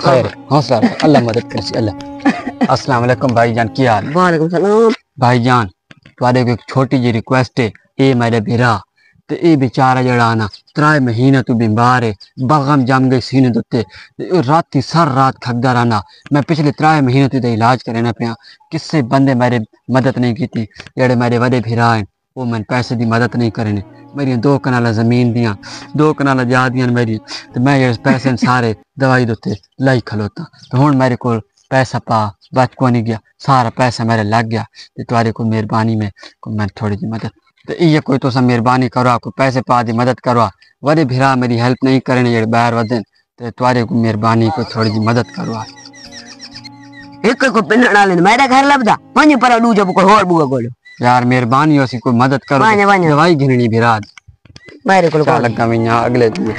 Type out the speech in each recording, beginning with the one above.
खैर हौसला रखो अल्लाह मदद कर अल्लाह अस्सलाम वालेकुम भाईजान की हाल वालेकुम सलाम भाईजान ਤੁਹਾਡੇ ਕੋਲ ਇੱਕ ਛੋਟੀ ਜਿਹੀ ਰਿਕੁਐਸਟ ਹੈ ਇਹ ਮੇਰੇ ਵੀਰਾ ਤੇ ਇਹ ਵਿਚਾਰਾ ਜਿਹੜਾ ਨਾ ਤਰਾਏ ਮਹੀਨੇ ਤੋਂ ਬਿਮਾਰ ਹੈ ਬਗਮ ਜਮ ਗਈ ਸੀਨੇ ਦੇ ਉੱਤੇ ਤੇ ਉਹ ਰਾਤੀ ਸਰ ਰਾਤ ਖਗਦਾ ਰਹਿਣਾ ਮੈਂ ਪਿਛਲੇ ਤਰਾਏ ਮਹੀਨੇ ਤੋਂ ਇਹਦਾ ਇਲਾਜ ਕਰਨਾ ਪਿਆ ਕਿਸੇ ਬੰਦੇ ਮੇਰੇ ਮਦਦ ਨਹੀਂ ਕੀਤੀ ਜਿਹੜੇ ਮੇਰੇ ਵੱਡੇ ਵੀਰਾ ਹਨ ਉਹ ਮੈਨੂੰ ਪੈਸੇ ਦੀ ਮਦਦ ਨਹੀਂ ਕਰਨੇ ਮੇਰੀਆਂ ਦੋ ਕਨਾਲਾਂ ਜ਼ਮੀਨ ਦੀਆਂ ਦੋ ਕਨਾਲਾਂ ਜਾ ਦੀਆਂ ਨੇ ਮੇਰੀ ਤੇ ਮੈਂ ਜਿਹੜੇ ਪੈਸੇ ਨੇ ਸਾਰੇ ਦਵਾਈ ਦੇ ਉੱਤੇ ਲਾਈ ਖਲੋਤਾ ਤੇ ਹੁਣ ਮੇਰੇ ਕੋਲ पैसा पा बच को नहीं गया सारा पैसा मेरे लग गया तो तुम्हारी कोई मेहरबानी में कोई मैं थोड़ी जी मदद तो ये कोई तो सब मेहरबानी करो कोई पैसे पा दी मदद करो वरे भिरा मेरी हेल्प नहीं करने जेड़े बाहर वधन तो तुम्हारे को मेहरबानी कोई थोड़ी जी मदद करो एक को पिन डाले मेरा घर लबदा वने पर दूजो को और बुगा गोलो यार मेहरबानी हो सी कोई मदद करो वाने वाने दवाई गिननी भिरा मेरे को लगा मैं यहाँ अगले दिन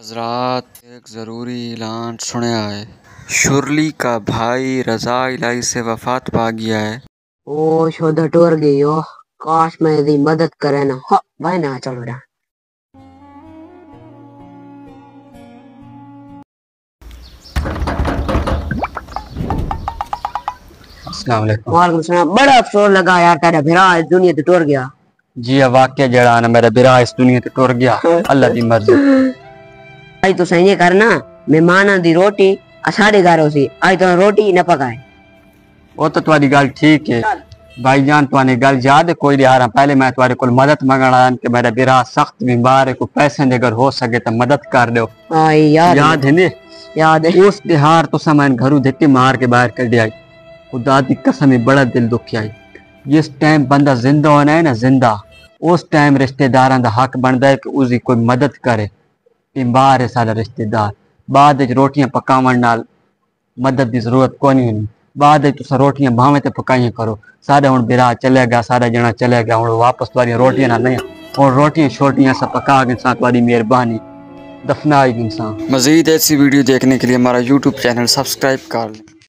हजरात एक ज़रूरी ऐलान सुने आए शुरली का भाई रजा इलाई से वफात पा गया है। ओ शोधा टोर गई हो। काश मैं इसकी मदद करे ना। हाँ भाई ना चलो रहा वालेकुम। बड़ा अफसोस लगा यार तेरा फिरा इस दुनिया से टोर गया। जी ये वाक्य जड़ा ना मेरा बिरा इस दुनिया ते टुर गया। अल्लाह दी मर्ज़ी। भाई तो सही करना मेहमाना दी रोटी असाड़े घर सी आज तो रोटी न पकाए। वो तो तुम्हारी गल ठीक है भाईजान तुम्हारी गल याद है कोई रहा पहले मैं तुम्हारे को मदद मंगण आया कि मेरा बिरा सख्त बीमार है कोई पैसे ने अगर हो सके तो मदद कर दो याद है ने? याद है। उस तिहार तो मैं घरों धिक्के मार के बाहर कर दिया खुदा दी कसम ही बड़ा दिल दुखी आई। जिस टाइम बंदा ज़िंदा होना है ना, ज़िंदा, उस टाइम रिश्तेदार का हक बनता है कि उसकी कोई मदद करे। बीमार है सारा रिश्तेदार। बाद रोटियाँ पकावन मदद की ज़रूरत को नहीं होनी। बाद तुस रोटियाँ भावें ते पकाइयाँ करो। सारे हुन बिरा चले गया सारा जना चले गया हूँ वापस तुम्हारी रोटियाँ ना नहीं और रोटियाँ छोटियाँ सब पका के इंसान तुम्हारी मेहरबानी। दफनाई इंसान मज़ीद ऐसी वीडियो देखने के लिए हमारा यूट्यूब चैनल सब्सक्राइब कर लें।